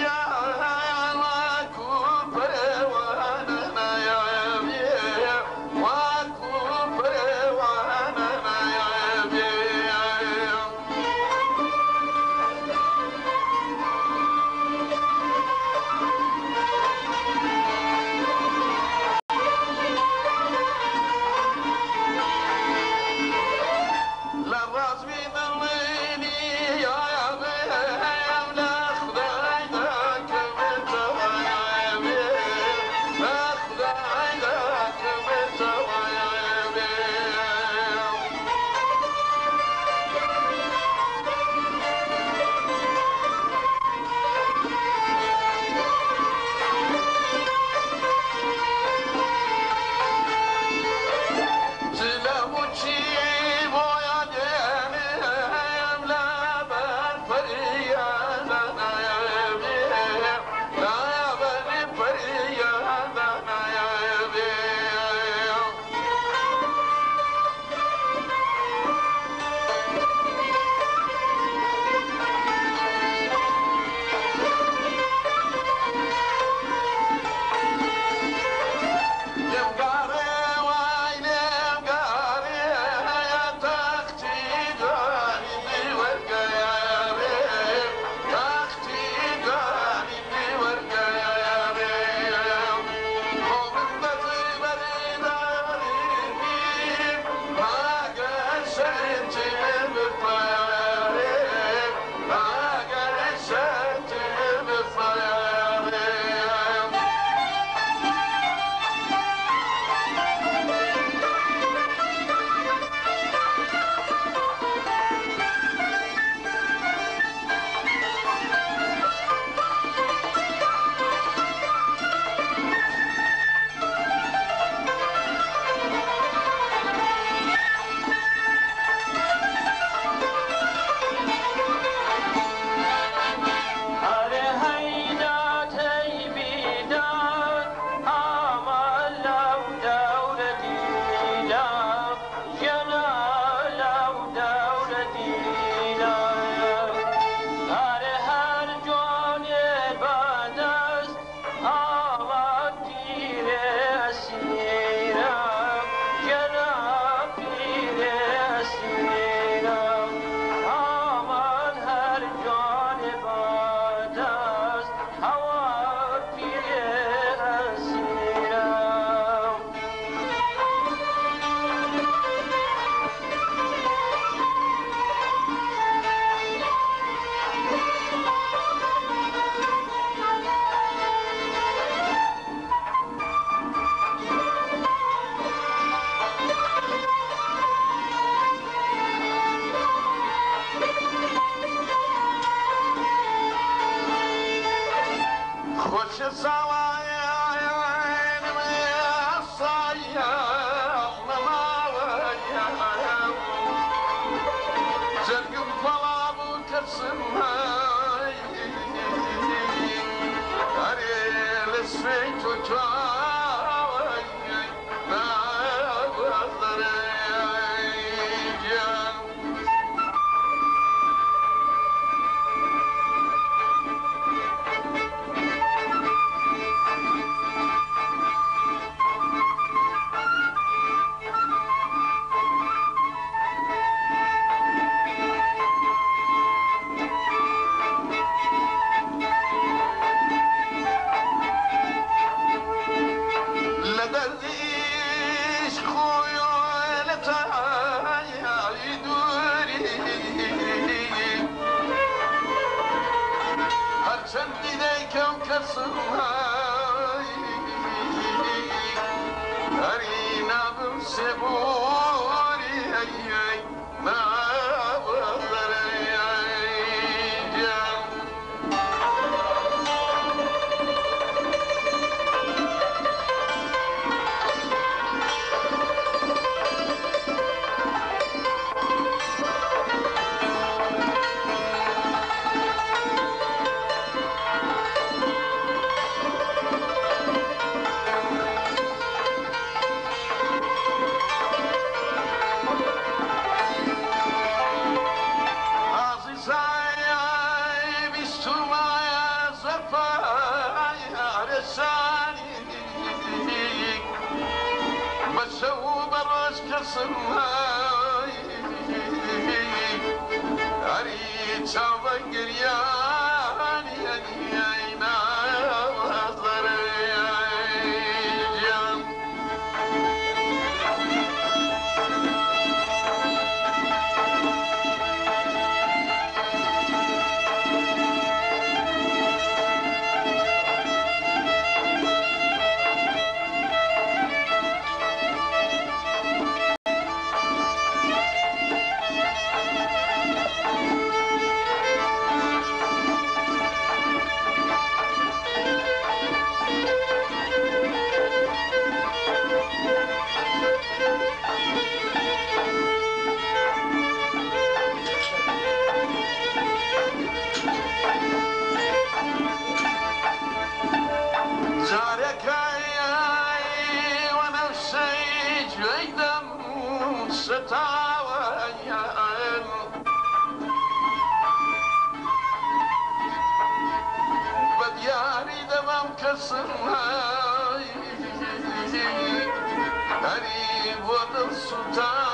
Yeah. Yaşasın ay Her çaban gir ya شيدم ستاوين بدياري دمم كسرناي قريب ودل ستاوين